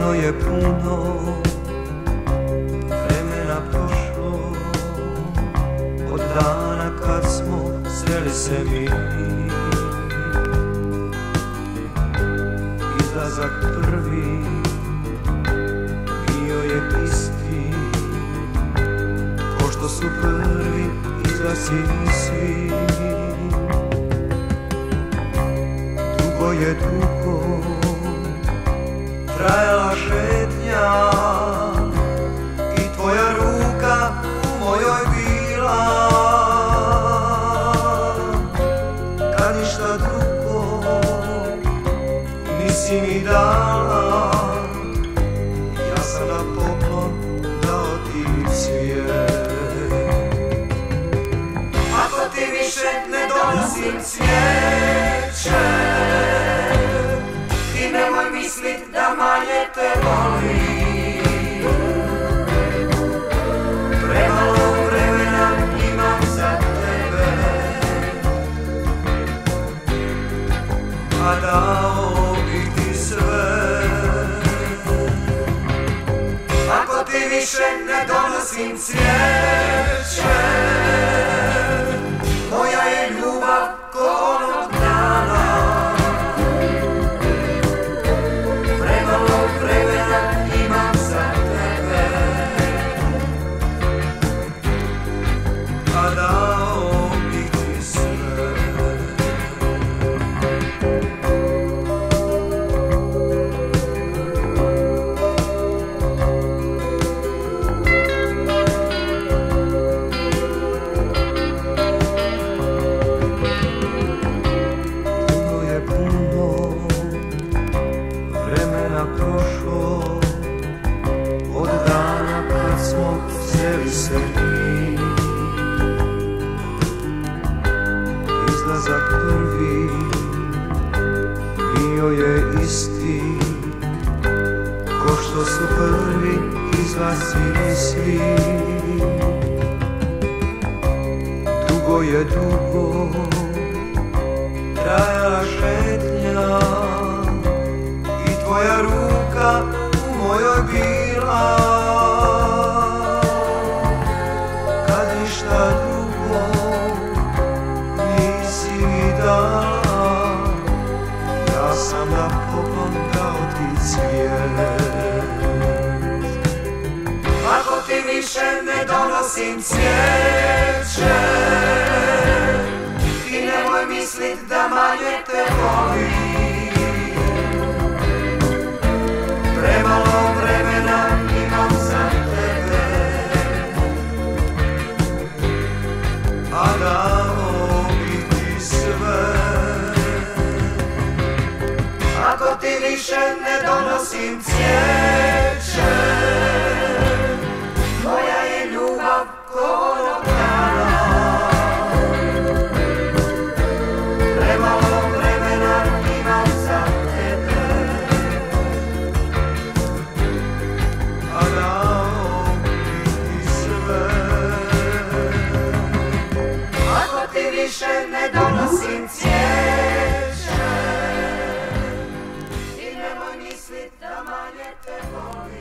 puno je puno vremena prošlo. Od dana kad smo sreli se mi izlazak prvi bio je isti. Ko što su prvi izlazi svi dugo je dugo trajala šetnja I tvoja ruka u mojoj bila. Kad ništa drugo nisi mi dala Ja sam na poklon dao ti cvijet Ako ti više ne donosim cvijeće manje te volim. Premalo vremena imam za tebe. A dao bih ti sve. Ako ti više ne donosim cvijeće bio je isti Ko što su prvi izlazili svi. Dugo je dugo trajala šetnja I tvoja ruka u mojoj bila Ako ti više ne donosim cvijeće Ti nemoj mislit da manje te ti više ne donosim cvijeće. Moja je ljubav ko onog dana. Premalo vremena imam za tebe. A dao ti sve. Ako ti više ne donosim cvijeće glory.